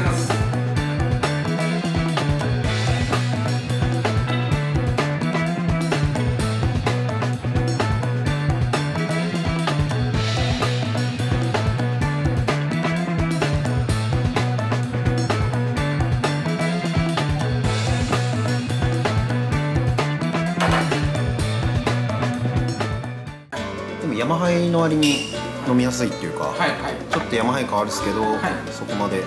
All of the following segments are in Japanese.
くお願いしますお願いしますでも山ハイの割に飲みやすいっていうか、はいはい。ちょっと山ハイ感あるっすけど、い。そこまで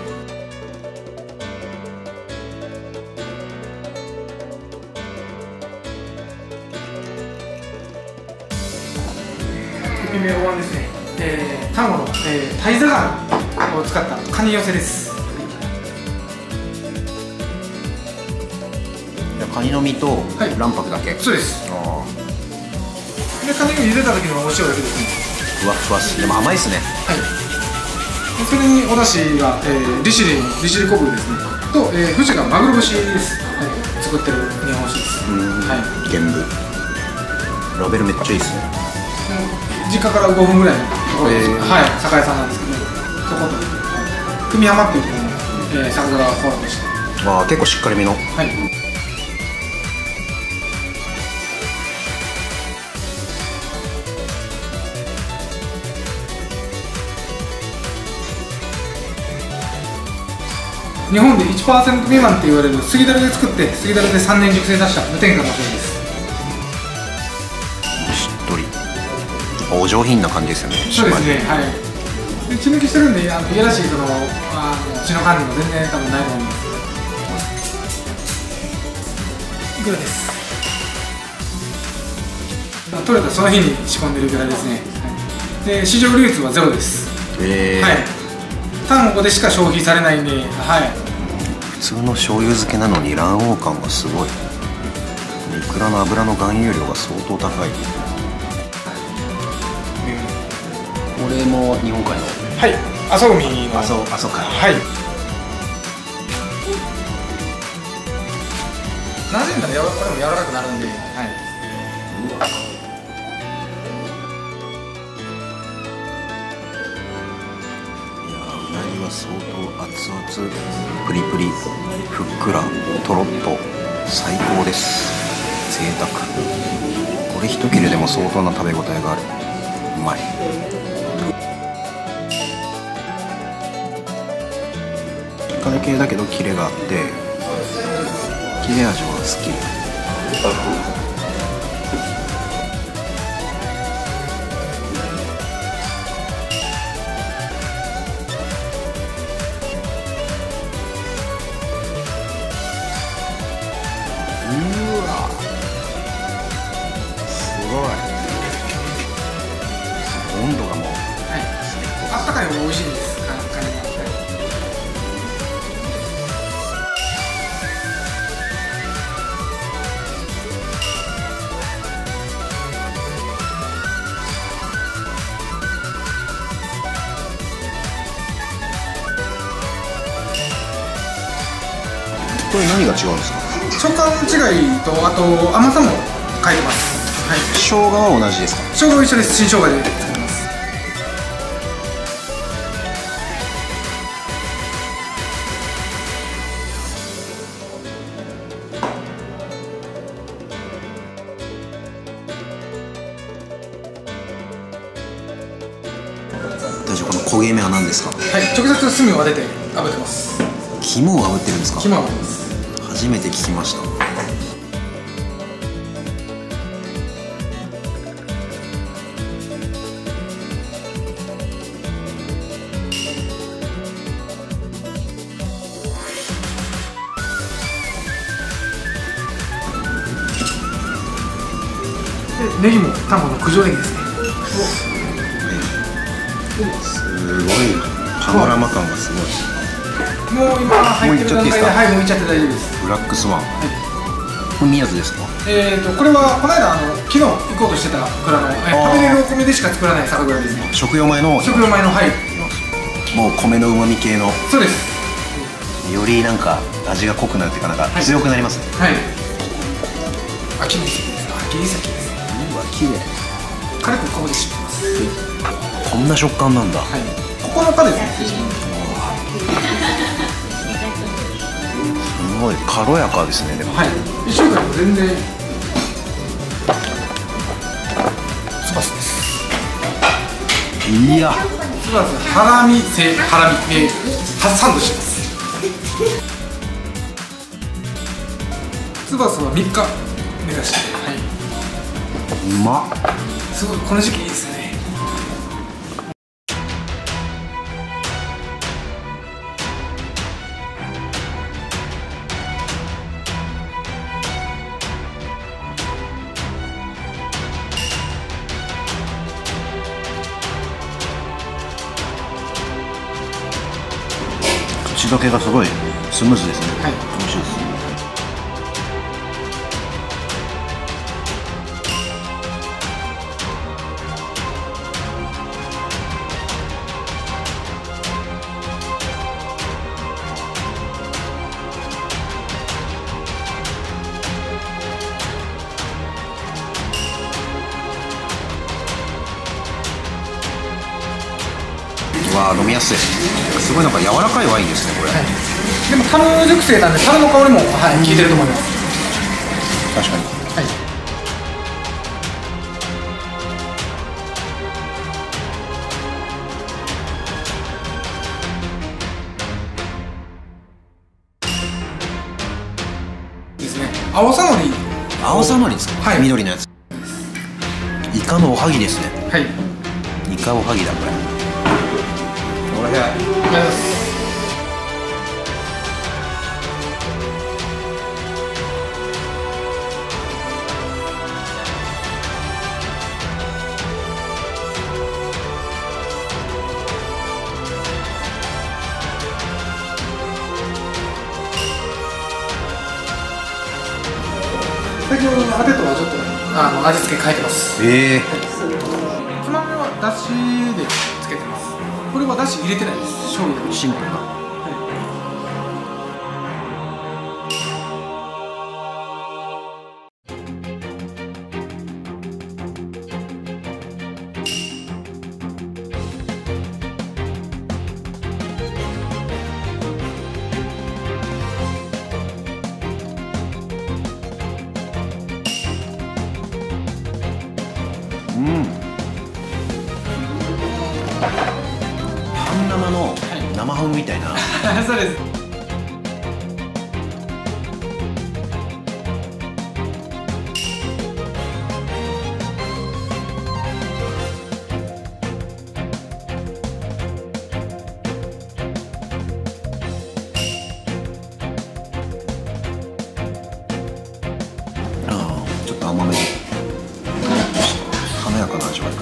えー、タイザガンを使ったカニ寄せです。カニの身とはい。卵白だけ、そうです。あでカニを茹でた時のお塩だけですね。ーふわふわしでも甘いっすね。はい。でそれにお出汁が、えー、利尻の利尻昆布ですね。と、えー、富士がマグロ節です、はい、作ってる日本酒です。うん。はい。原部ラベルめっちゃいいっすね。実家から5分ぐらいころです、へーはい。酒屋さんなんですけどそこと久美浜っていうところの、えー、酒蔵がコラボして。あー結構しっかりめの。はい。日本で1%未満って言われる杉樽で作って杉樽で3年熟成させた無添加の醤油ですお上品な感じですよね。そうですねはい。で血抜きしてるんであのいやらしいそのあの血の感じも全然多分ないと思いますいくらです？取れたその日に仕込んでるぐらいですね、はい、で市場流通はゼロです、え。ーはい。単語でしか消費されないんではい。普通の醤油漬けなのに卵黄感がすごい。イクラの油の含有量が相当高いこれも日本海のはい。朝海の。あそうあそうかはい。なぜならやわこれも柔らかくなるんで。はい。いやーうなぎは相当熱々プリプリふっくらとろっと最高です。贅沢。これ一切れでも相当な食べ応えがある。うまい控え系だけどキレがあって切れ味は好き。違いとあと甘さも変えてます。はい。生姜は同じですか？生姜は一緒です。新生姜で作ります。大丈夫この焦げ目は何ですか？はい。直接炭を当てて炙ってます。肝を炙ってるんですか？肝を炙ってます。初めて聞きました卵の九条ネギですね。すごいパノラマ感がすごいもう今入ってる段階でもういっちゃっていいですか？はいもういっちゃって大丈夫です。ブラックスワン、これ宮津ですかえーとこれはこの間あの昨日行こうとしてた蔵の、食べれるお米でしか作らない酒蔵ですね。食用米の食用米のはい。もう米のうまみ系のそうです。よりなんか味が濃くなるっていうかなんかはい強くなりますね、はい。秋の季節です。秋い先です。綺麗。軽くここでます？こんな食感なんだ。はい。9日です。ね。すごい軽やかですねでも。はい。1週間全然。スパスです。いや。スパスハラミ製ハラミ。ではサンドしてます。スパスは3日目指して。はいうまっ。すごいこの時期いいですよね。口どけがすごいスムーズですね。はいすごいなんか柔らかいワインですねこれ、でも樽熟成なんで樽の香りも、はい、効いてると思います。確かに。はい。ですね。青さのり青さのりですか、はい。緑のやつ。イカのおはぎですね。はい。イカおはぎだこれおいしいありがとうございます。先ほどのアテとはちょっとあの味付け変えてます。ええつまみはだしでつけてますこれはだし入れてないです。醤油でシンプルな甘めで華やかな味わい。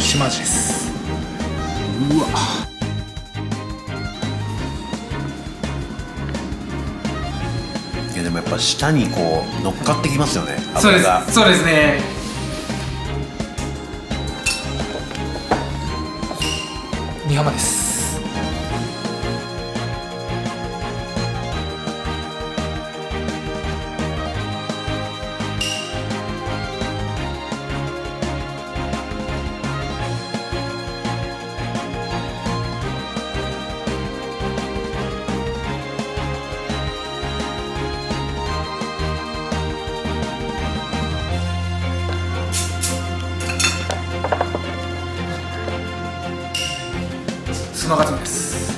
島味です。うわ。いやでもやっぱ舌にこう乗っかってきますよねそうで油がす。そうですねスノガツムです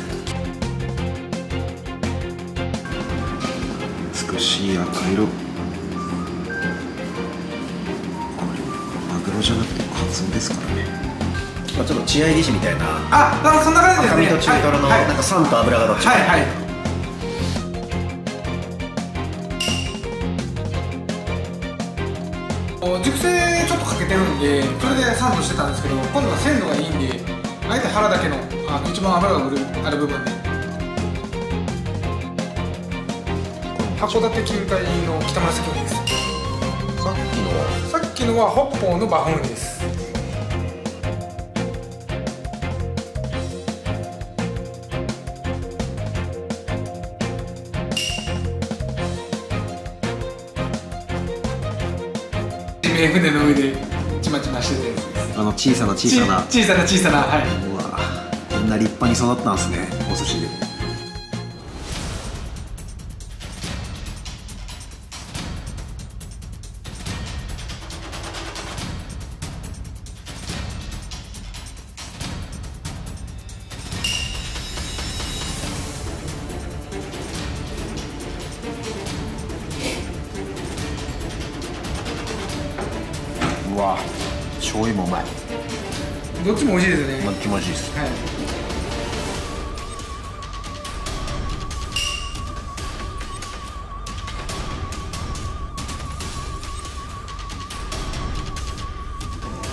美しい赤色。これマグロじゃなくてカツオですからね、まあ、ちょっと血合い石みたいなああそんな感じです赤身と中トロのはいなんか酸と油がどっちか、はいはい熟成ちょっとかけてるんでそれでサンドしてたんですけど今度は鮮度がいいんであえて腹だけのあの一番脂が乗るある部分に函館近海の北紫雲です。さっきのは？さっきのは北方の馬本です。船の上でちまちましててあの小さな小さな。小さな小さなはい。んな立派に育ったんですねお寿司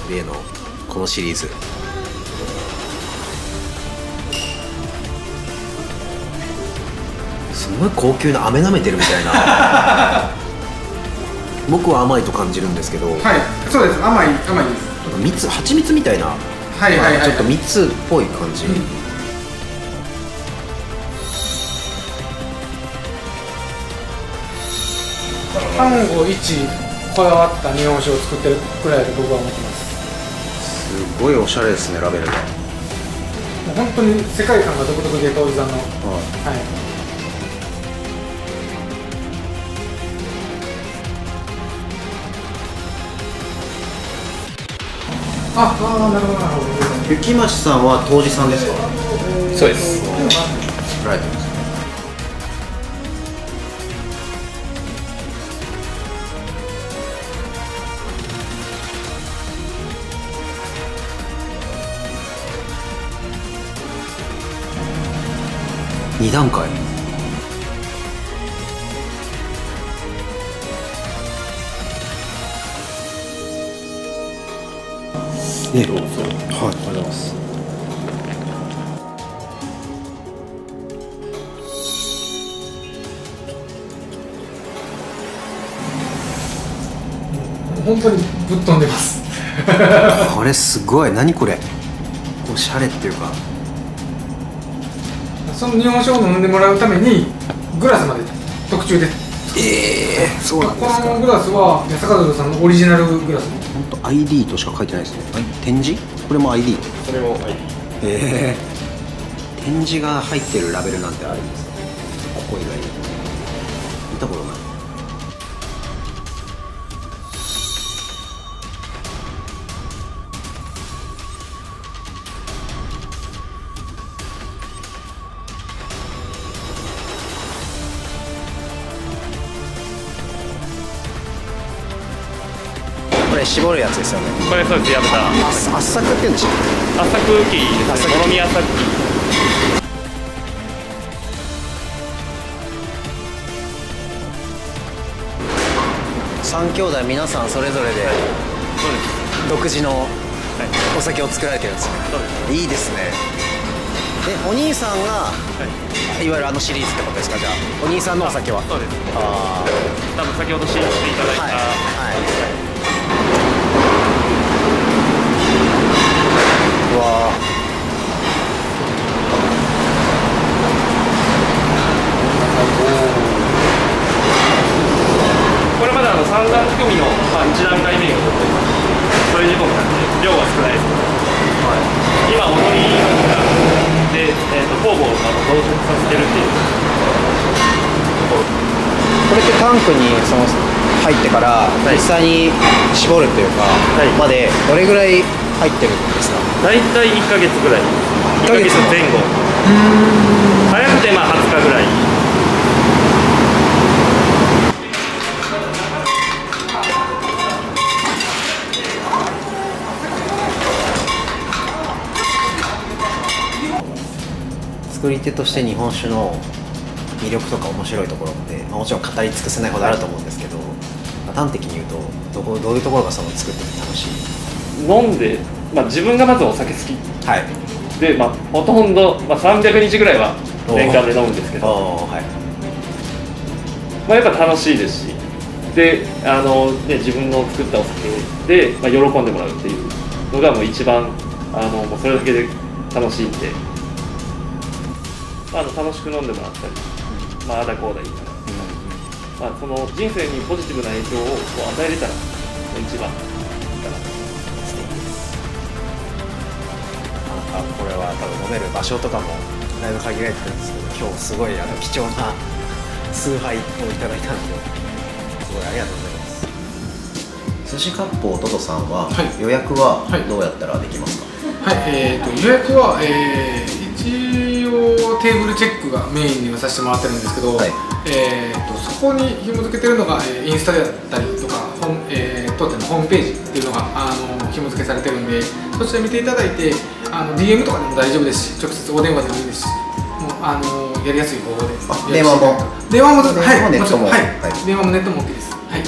例のこのシリーズ。すごい高級な飴舐めてるみたいな。僕は甘いと感じるんですけど、はいそうです。甘い甘いです。蜜蜂蜜みたいな、はいはいはい。ちょっと蜜っぽい感じ、卵一こだわった日本酒を作ってるくらいだと僕は思ってますすすごいおしゃれですねラベルが。もう本当に世界観が独特で香さんの、はい、はい。ああなるほどなるほど。雪町さんは当時さんですか？そうです、はい2段階。えどうぞ。はい。ありがとうございます。本当にぶっ飛んでます。これすごい。何これ？おしゃれっていうか。その日本酒を飲んでもらうためにグラスまで特注で。ええそうなんですか。このグラスは坂戸さんのオリジナルグラス。本当 ID としか書いてないですね。はい展示？これも ID それもはいええ。展示が入ってるラベルなんてあるんです。かここ以外。に見たことない絞るやつですよね。これそうですやぶた。あ圧搾って言うんでしたっ浅くキーですね。もろみ浅くけ3兄弟皆さんそれぞれで独自のはい。お酒を作られてるんです。ねそうです。いいですね。でお兄さんがはい。いわゆるあのシリーズってことですか？じゃあお兄さんのお酒は。そうです。あ多分先ほど試飲していただいた、あはい。はいうわこれまだあの三段仕込みの、まあ、1段階目がそれ仕込みなんで量は少ないです。けど、今踊りで、えー、と酵母をあの増殖させてるっていうこれってタンクにその入ってから実際に絞るっていうか、いまでどれぐらい入ってるんですか？大体1ヶ月ぐらい。1ヶ月前後。早くてまあ20日ぐらい。作り手として日本酒の魅力とか面白いところって、まあ、もちろん語り尽くせないほどあると思うんですけど、まあ端的に言うとどこどういうところがその作ってて楽しい？飲んで、まあ、自分がまずお酒好き。はい。で、まあ、ほとんど、まあ、300日ぐらいは年間で飲むんですけど、あはい。まあ、やっぱ楽しいですし。であの、ね、自分の作ったお酒で、まあ、喜んでもらうっていうのがもう一番あのもうそれだけで楽しいんで、まあ、あの楽しく飲んでもらったり、まあ、あだこうだ言いながら、まあ、その人生にポジティブな影響を与えれたら一番なんかこれは多分飲める場所とかもだいぶ限られてくるんですけど今日すごいあの貴重な崇拝をいただいたんですごいありがとうございます。寿司割烹トトさんは、はい予約ははいどうやったらできますか、はい、えー、と予約は、えー一応テーブルチェックがメインにはさせてもらってるんですけど、はい。えー、とそこに紐付けてるのが、えーインスタであったりとかホーム、えー当店のホームページっていうのがあの紐付けされてるんでそちら見ていただいてあの DM とかでも大丈夫ですし直接お電話でもいいですしもうあのやりやすい方法で。あ電話も。電話も電話もはいネットも。電話もネットも OK です。はい。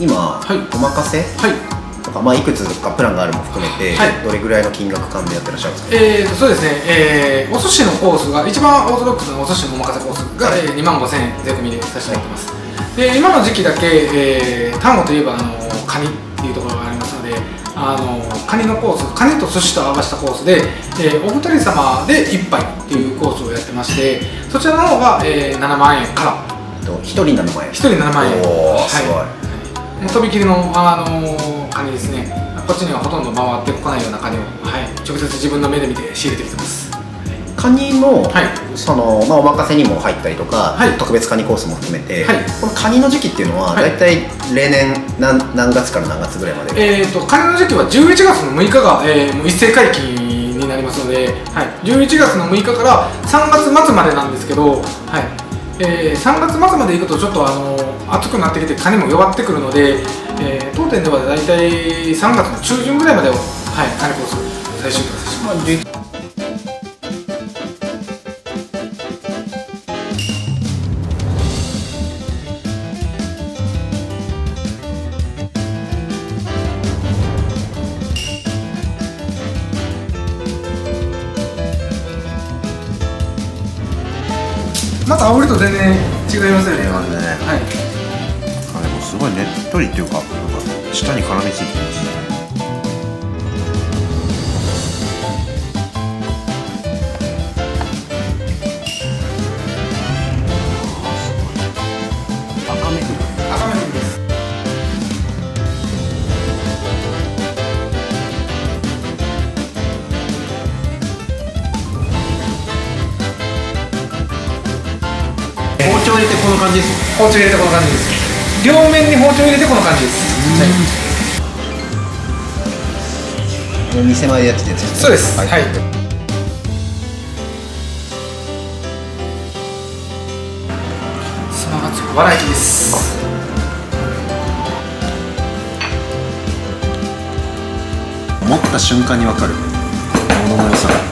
今、はい。お任せ？はい。とか、まあ、いくつかプランがあるも含めて、はい。どれぐらいの金額感でやってらっしゃるんですか？えーとそうですね、えーお寿司のコースが一番オーソドックスなお寿司のお任せコースが、えー、2万5000円税込みでさせていただいてます。で今の時期だけ、えー、単語といえばあのカニっていうところがあのカニのコースカニと寿司と合わせたコースで、えーお二人様で1杯っていうコースをやってましてそちらの方が、えー7万円から。えっと一人7万円。1人7万円。おーすごい。はい、びきりの、あのーカニですね。こっちにはほとんど回ってこないようなカニを、はい、直接自分の目で見て仕入れてきてますカニの,、はい。そのまあ、お任せにも入ったりとか、はい。特別カニコースも含めて、はい。このカニの時期っていうのは、はい。大体例年何何月から何月ぐらいまで、えー、とカニの時期は11月の6日が、えーもう一斉解禁になりますので、はい、11月の6日から3月末までなんですけど、はい。えー3月末まで行くとちょっと、あの暑くなってきてカニも弱ってくるので、えー当店では大体3月の中旬ぐらいまでを、はい、カニコース最終とさせてもらいますまた煽りと全然違いますよね。ねはい。あでもすごいねっとりっていうかなんか舌に絡みついてき包丁入れてこの感じです。両面に包丁入れてこの感じです。はい店前でやってたやつそうです。ははいい。砂がつく笑いです。持った瞬間に分かるものの良さが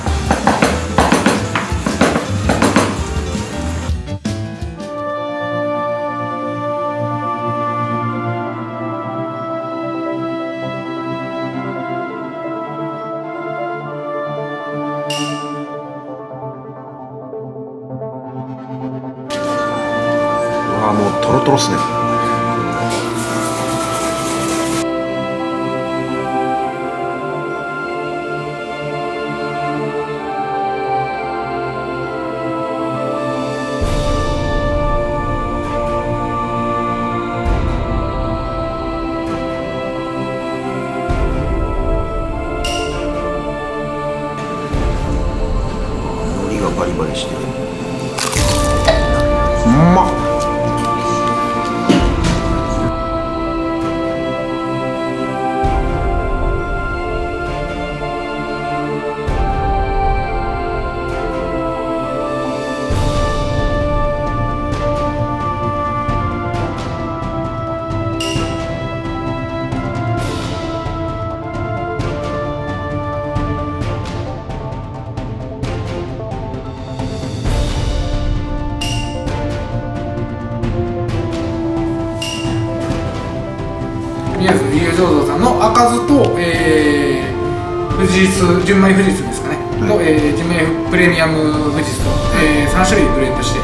富士酢純米富士酢ですかね、はい。と、えー、純米プレミアム富士酢と、えー、3種類ブレンドして。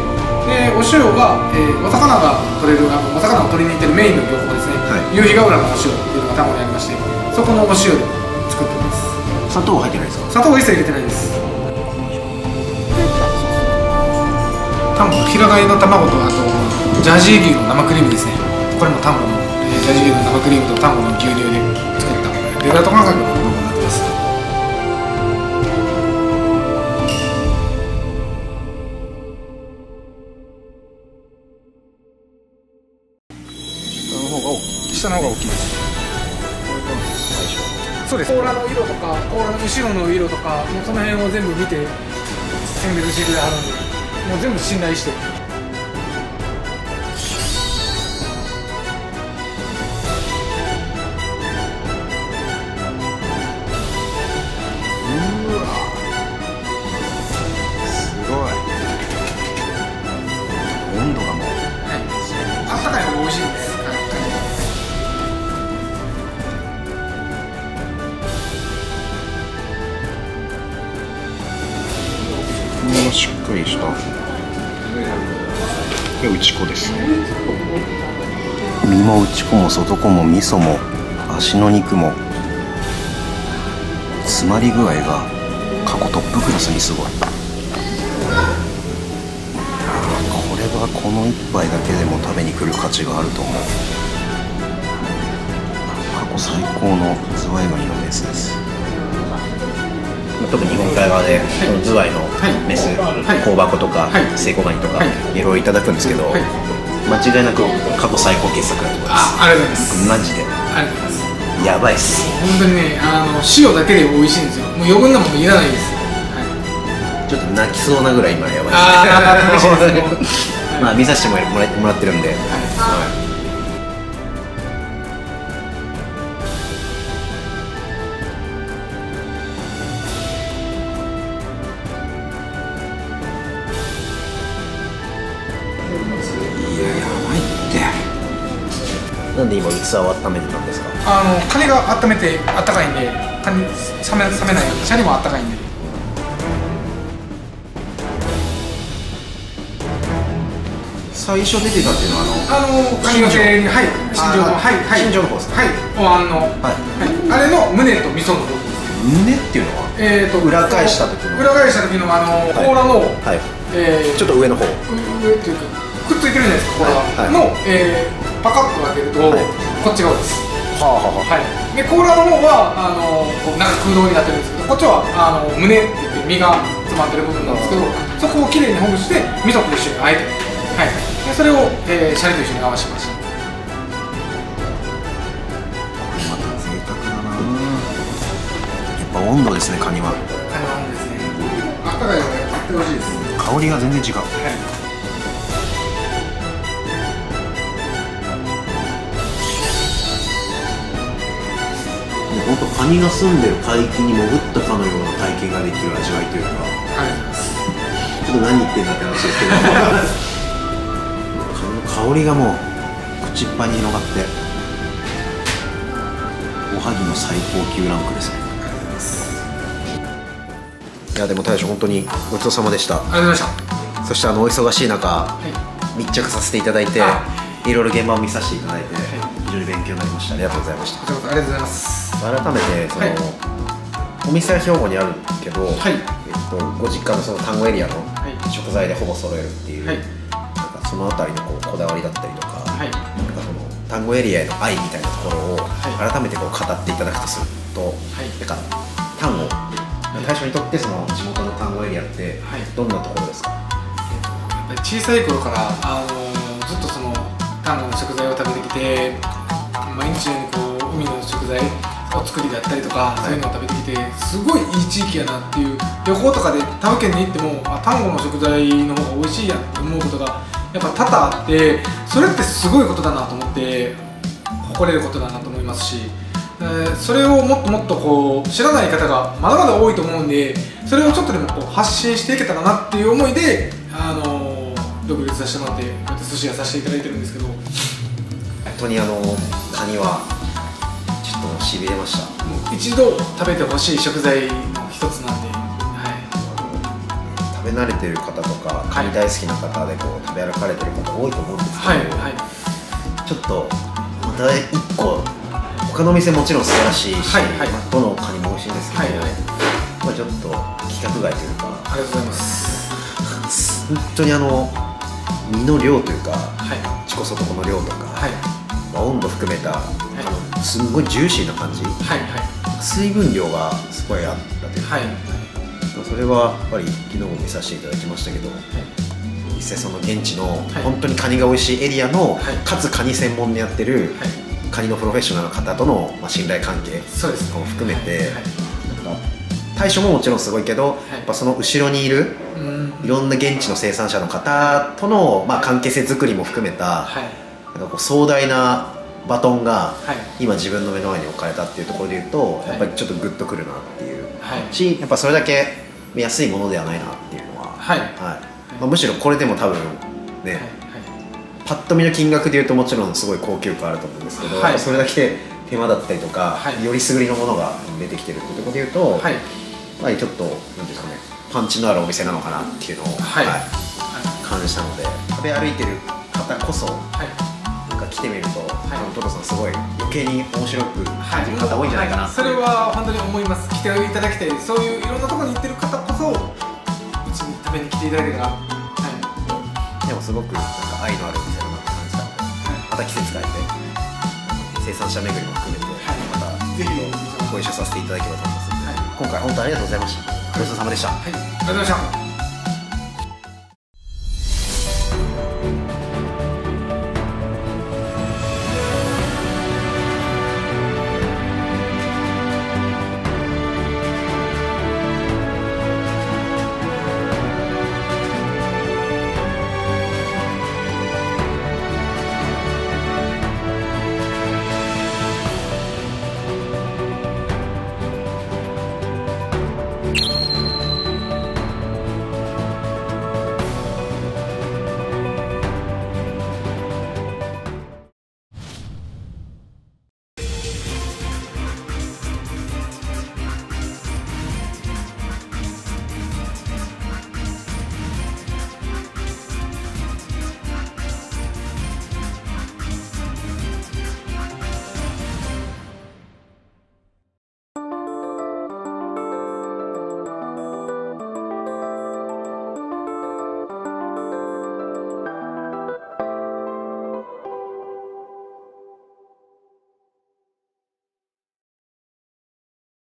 でお塩が、えー、お魚が取れるあのお魚を取りに行ってるメインの漁港ですね、はい。夕日ヶ浦のお塩っていうのが卵にありましてそこのお塩で作ってます。砂糖入ってないですか？砂糖は一切入れてないです。卵平飼いの卵とあとジャージー牛の生クリームですね。これも卵の、えージャージ牛の生クリームとタンゴの牛乳で作った。デザート感覚のそうです。甲羅の色とか甲羅の後ろの色とかもうその辺を全部見て選別してくれはるんでもう全部信頼して。打ち粉も外粉も味噌も足の肉も詰まり具合が過去トップクラスにすごい。これはこの一杯だけでも食べに来る価値があると思う。過去最高のズワイガニのメスです。特に日本海側でこのズワイのメス、はい。香箱とか、はい。セイコガニとか、はい。いろいろいただくんですけど、はい間違いなく過去最高傑作だと思います。あありがとうございます。マジで。ありがとうござい。ますやばいっす。本当にねあの塩だけで美味しいんですよ。もう余分なものいらないです、はい、ちょっと泣きそうなぐらい今やばいです。もうまあ見させてもらってもらってるんで、いってなんで今器を温めてたんですか？あのカニが温めてあったかいんでカニ冷め冷めないシャリもあったかいんで。最初出てたっていうのはあのカニのせにはい新庄のあはいはい。新庄の方ですかはいお椀の、あのはい。はい、あれの胸と味噌の部分胸っていうのは？えー、と裏返した時の？裏返した時のあのはい。甲羅の、はい。えーちょっと上の方。上っていうかくっついてるじゃないですか甲羅。はい。の、えーパカッと開けると、はいこっち側です。はあはあははい、で甲羅の方はあのこうなんか空洞になってるんですけどこっちはあの胸って言って身が詰まってる部分なんですけどそこをきれいにほぐして味噌と一緒にあえて、はい、でそれを、えーシャリと一緒に合わせました。また贅沢だな。やっぱ温度ですねカニは。カニはですね。あったかいのがやってほしいです。香りが全然違う。はい本当カニが住んでる海域に潜ったかのような体験ができる味わいというか。ありがとうございちょっと何言ってんだって話ですけどカニの香りがもう口いっぱいに広がっておはぎの最高級ランクですね。いやでも大将本当にごちそうさまでした。ありがとうございましそしてあのお忙しい中たはい。密着させていただいてあい。ろいろ現場を見させていただいてい非常に勉強になりました。ありがとうございました。こちらこそありがとうございます改めてその、はい。お店は兵庫にあるけど、はい。えっと、ご実家のその単語エリアのはい。食材でほぼ揃えるっていう、はい。なんかそのあたりのこうこだわりだったりとか,、はい。なんかその単語エリアへの愛みたいなところをはい。改めてこう語っていただくとすると、い。なんか単語大将にとってその地元の単語エリアってはい。どんなところですか、やっぱり小さい頃から、あのーずっとその丹後の食材を食べてきて毎日のようにこう海の食材お作りだったりとか、そういうのを食べてきてすごいいい地域やなっていう旅行とかで他府県に行ってもあ丹後の食材の方が美味しいやんって思うことがやっぱ多々あってそれってすごいことだなと思って誇れることだなと思いますし、えーそれをもっともっとこう知らない方がまだまだ多いと思うんでそれをちょっとでもこう発信していけたらなっていう思いで、あのー独立させてもらってこうやって寿司屋させていただいてるんですけど。も本当にあのカニはとしびれました。う一度食べてほしい食材の一つなんで、は食べ慣れてる方とかカニ大好きな方でこう食べ歩かれてる方多いと思うんですい、けど、はいはい。ちょっとまた一個他のお店もちろん素晴らしいし、はいはい。まあどのカニも美味しいんですけど、はいはい。まあ、ちょっと規格外というかありがとうございます。本当にあの身の量というかはい。自己外この量とか、はいまあ温度含めた、あのすんごいジューシーな感じ。はいはい。水分量がすごいあったというか、はいそれはやっぱり昨日も見させていただきましたけど実際その現地のい。本当にカニが美味しいエリアの、はい。かつカニ専門でやってるはい。カニのプロフェッショナルの方との、まあ、信頼関係そうですね。も含めて、対処ももちろんすごいけど、い。やっぱその後ろにいるうん。いろんな現地の生産者の方との、まあ、関係性作りも含めた、はいなんかこう壮大なバトンがはい。今自分の目の前に置かれたっていうところで言うと、い。やっぱりちょっとグッとくるなっていう。はい。しやっぱそれだけ安いものではないなっていうのは、はい。はい。まあ、むしろこれでも多分ね、はい。パッと見の金額で言うともちろんすごい高級感あると思うんですけど、はい。それだけ手間だったりとか、はい。よりすぐりのものが出てきてるっていうところで言うと、はい。はいやっぱりちょっとなんていうんですかねパンチのあるお店なのかなっていうのを、はい。感じたので食べ歩いてる方こそか来てみると、い。多分トトさんすごい余計に面白くはい感じる方多いんじゃないかな。はそれは本当に思います。来ていただきたい。そういういろんなところに行ってる方こそうちに食べに来ていただけたらはい。でもすごくなんか愛のあるお店だなって感じた。のでまた季節変えて生産者巡りも含めて、はい。またぜひご一緒させていただければと思います。はい。今回本当ありがとうございました。ごちそうさまでした。はい。ありがとうございました